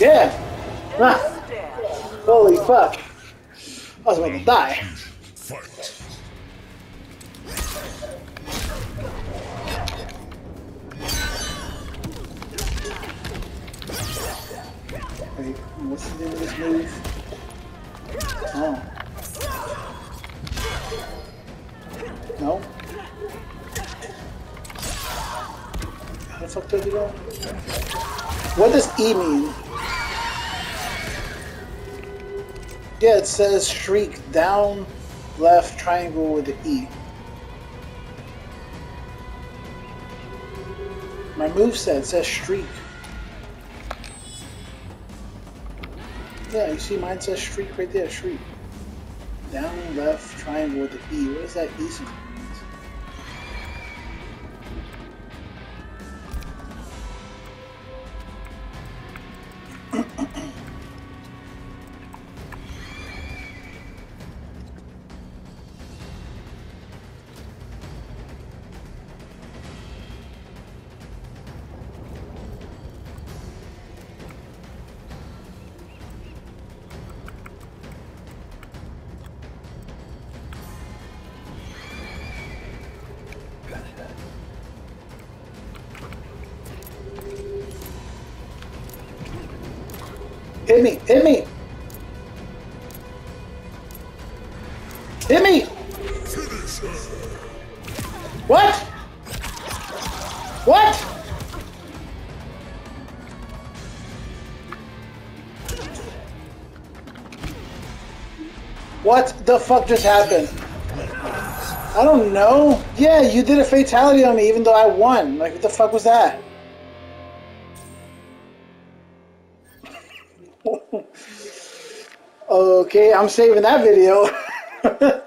Yeah. Ah. Holy fuck. I was about to die. Wait, what's the name of this move? Oh. No? How the fuck it go? What does E mean? Yeah, it says shriek down, left, triangle with the E. My move set says shriek. Yeah, you see mine says shriek right there, shriek. Down, left, triangle with the E. What is that E symbol Hit me! Hit me! Hit me! What? What? What the fuck just happened? I don't know. Yeah, you did a fatality on me even though I won. Like, what the fuck was that? Okay, I'm saving that video.